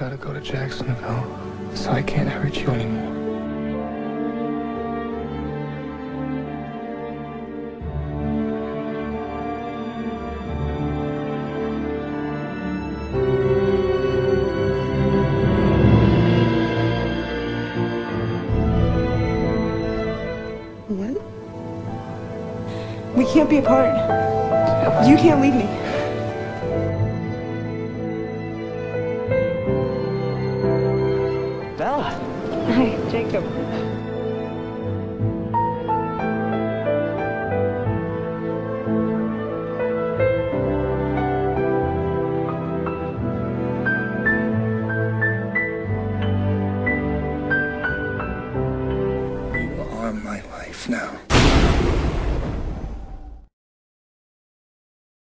gotta go to Jacksonville, so I can't hurt you anymore. What? We can't be apart. You can't leave me. Hi, Jacob. You are my life now.